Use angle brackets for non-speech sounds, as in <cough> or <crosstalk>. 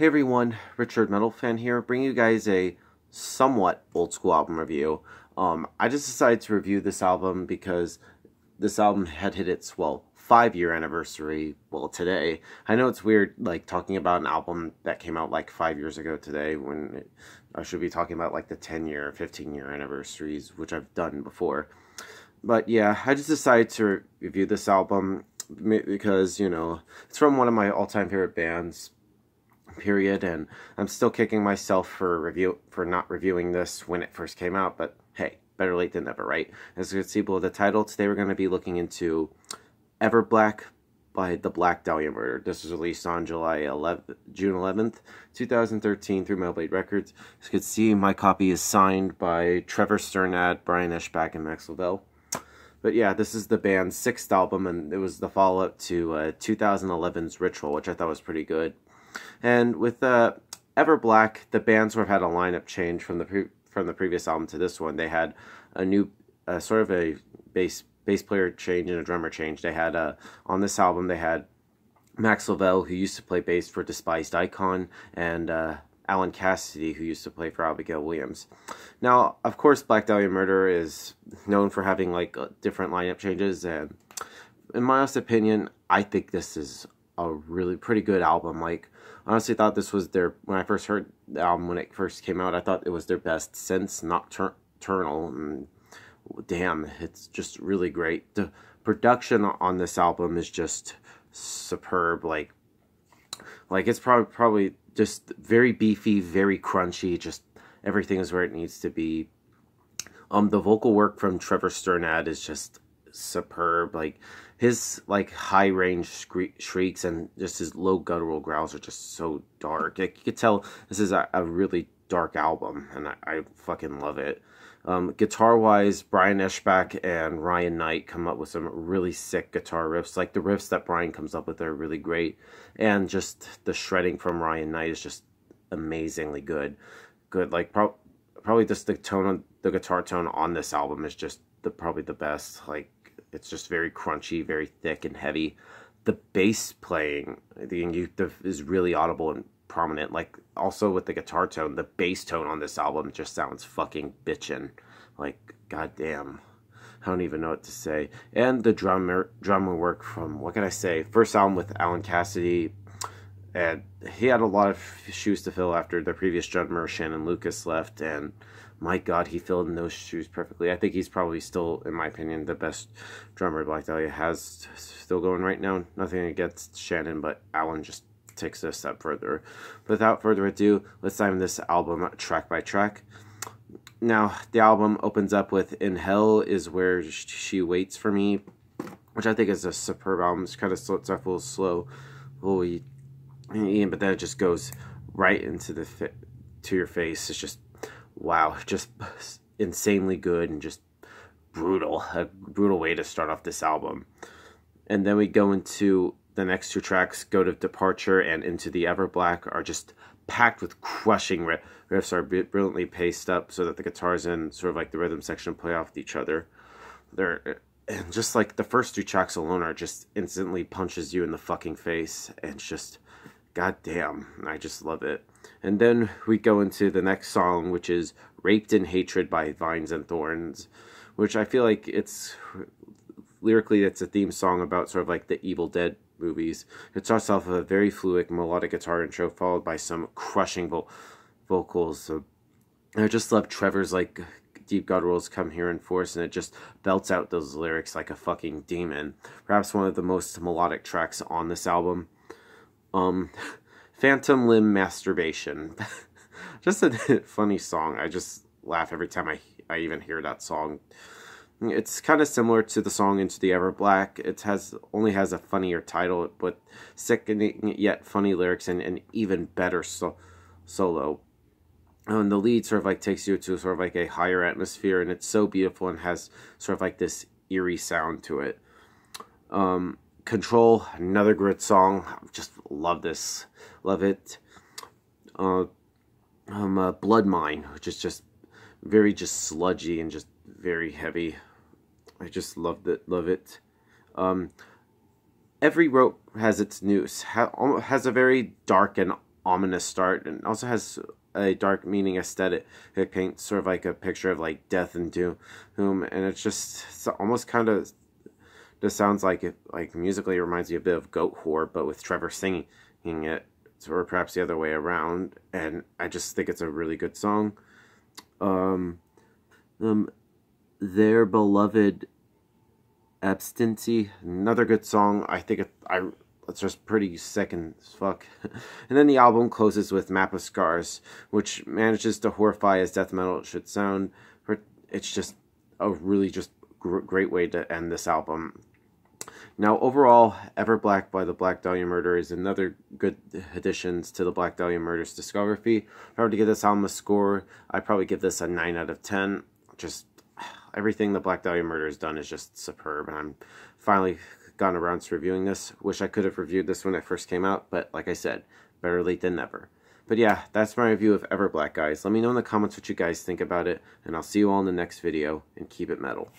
Hey everyone, Richard Metal Fan here, bringing you guys a somewhat old school album review. Um, I just decided to review this album because this album had hit its, well, five year anniversary, well, today. I know it's weird, like, talking about an album that came out like five years ago today when it, I should be talking about like the 10 year, 15 year anniversaries, which I've done before. But yeah, I just decided to review this album because, you know, it's from one of my all time favorite bands period and I'm still kicking myself for review for not reviewing this when it first came out but hey better late than never right as you can see below the title today we're going to be looking into Everblack by the Black Dahlia Murder. This was released on July 11th, June 11th, 2013 through Metal Records. As you can see, my copy is signed by Trevor Strnad, Brian Eschbach, and Max Lavelle. But yeah, this is the band's sixth album, and it was the follow-up to uh, 2011's Ritual, which I thought was pretty good. And with uh, Everblack, the band sort of had a lineup change from the from the previous album to this one. They had a new, uh, sort of a bass bass player change and a drummer change. They had uh, on this album they had Max Lavelle, who used to play bass for Despised Icon, and uh, Alan Cassidy, who used to play for Abigail Williams. Now, of course, Black Dahlia Murder is known for having like uh, different lineup changes, and in my honest opinion, I think this is a really pretty good album. Like, honestly, thought this was their when I first heard the album when it first came out. I thought it was their best since Nocturnal. And damn, it's just really great. The production on this album is just superb. Like, like it's probably probably just very beefy, very crunchy. Just everything is where it needs to be. Um, the vocal work from Trevor Strnad is just superb. Like his like high range shrieks and just his low guttural growls are just so dark. Like, you could tell this is a, a really dark album, and I, I fucking love it. Um, guitar wise, Brian Eschbach and Ryan Knight come up with some really sick guitar riffs. Like the riffs that Brian comes up with are really great, and just the shredding from Ryan Knight is just amazingly good. Good, like pro- probably just the tone on the guitar tone on this album is just the probably the best. Like it's just very crunchy, very thick and heavy. The bass playing the, is really audible and prominent. Like also with the guitar tone, the bass tone on this album just sounds fucking bitchin'. Like goddamn. I don't even know what to say. And the drummer drummer work from what can I say? First album with Alan Cassidy, and he had a lot of shoes to fill after the previous drummer Shannon Lucas left, and my God, he filled in those shoes perfectly. I think he's probably still, in my opinion, the best drummer Black Dahlia has still going right now. Nothing against Shannon, but Alan just takes it a step further. Without further ado, let's dive into this album track by track. Now, the album opens up with In Hell is Where She Waits for Me, which I think is a superb album. It's kind of slow, it's a little slow, but then it just goes right into the to your face. It's just wow, just insanely good and just brutal. A brutal way to start off this album. And then we go into the next two tracks, Goat of Departure and Into the Everblack, are just packed with crushing riffs, are brilliantly paced up so that the guitars and sort of like the rhythm section play off each other. They're and just like the first two tracks alone are just instantly punches you in the fucking face and just god damn i just love it and then we go into the next song, which is Raped in Hatred by Vines and Thorns, which I feel like it's lyrically it's a theme song about sort of like the Evil Dead movies. It starts off with a very fluid melodic guitar intro followed by some crushing vo- vocals. So I just love Trevor's like deep gutturals come here in force and it just belts out those lyrics like a fucking demon. Perhaps one of the most melodic tracks on this album. Um <laughs> Phantom Limb Masturbation. <laughs> just a <laughs> funny song. I just laugh every time I, I even hear that song. It's kind of similar to the song Into the Everblack. It has only has a funnier title, but sickening yet funny lyrics and an even better so, solo. And the lead sort of like takes you to sort of like a higher atmosphere, and it's so beautiful and has sort of like this eerie sound to it. Um, Control, another great song. Just love this, love it. Uh, um, uh, Blood Mine, which is just very just sludgy and just very heavy. I just love it, love it. Um, every rope has its noose. Ha has a very dark and ominous start and also has a dark meaning aesthetic. It paints sort of like a picture of like death and doom, and it's just it's almost kind of just sounds like it like musically it reminds me a bit of Goat Goatwhore, but with Trevor singing it, or perhaps the other way around. And I just think it's a really good song. Um, um, their beloved abstinency, another good song. I think it, I it's just pretty sick and fuck. <laughs> and then the album closes with Map of Scars, which manages to horrify as death metal should sound. It's just a really just great way to end this album. Now, overall, Everblack by the Black Dahlia Murder is another good additions to the Black Dahlia Murder's discography. If I were to give this album a score, I'd probably give this a 9 out of 10. Just <sighs> everything the Black Dahlia Murder has done is just superb, and I'm finally gotten around to reviewing this. Wish I could have reviewed this when it first came out, but like I said, better late than never. But yeah, that's my review of Everblack, guys. Let me know in the comments what you guys think about it, and I'll see you all in the next video, and keep it metal.